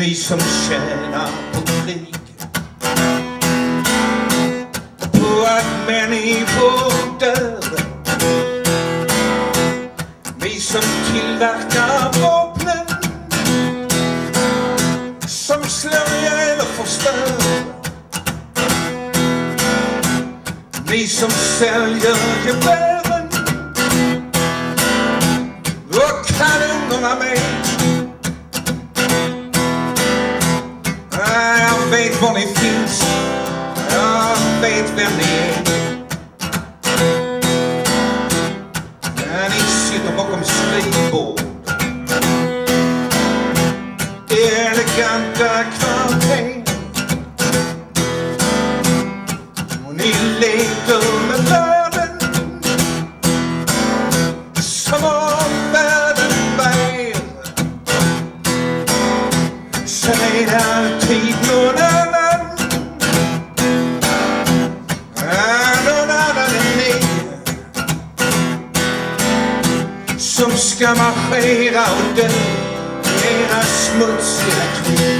vi som tjänar på krig På att människor dör Vi som tillverkar vapnen Som slår ihjäl och förstör Vi som säljer gevären Var ni finns Jag vet vem ni är När ni sitter bakom skrivbord I jag var skera och död Era smutsiga krig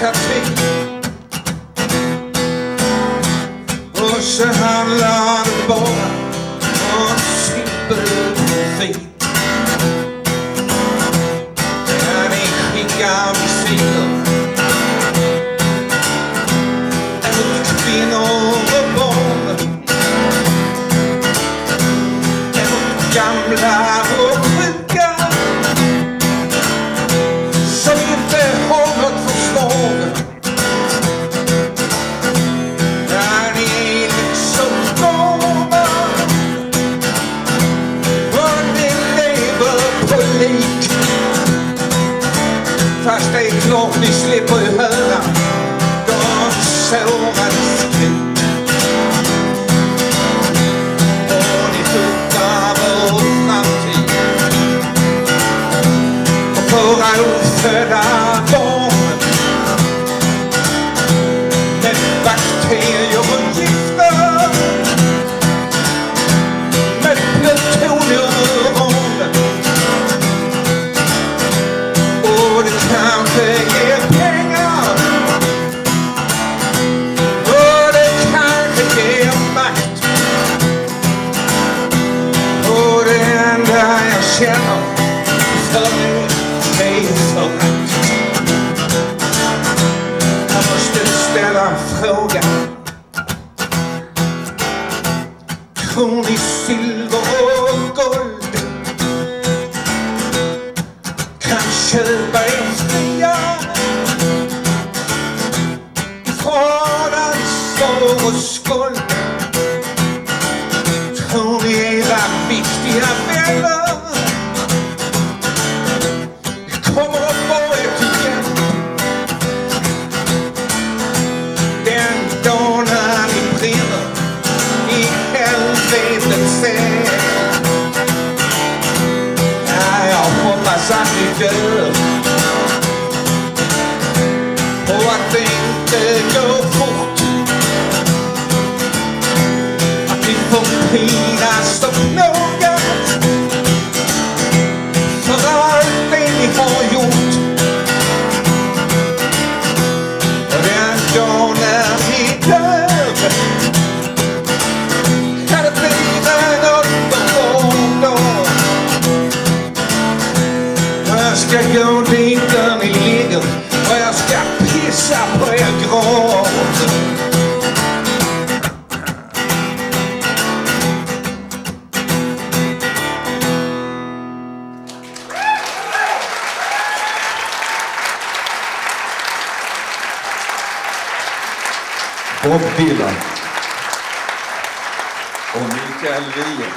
demokrati och så handlar det bara om sympati när ni skickar gamla och Første i ordentlig slipper i hødder Godt savranske Og de flytter på fremtid Og på røvfødder enda hoppas وبديلة أغنية قلبية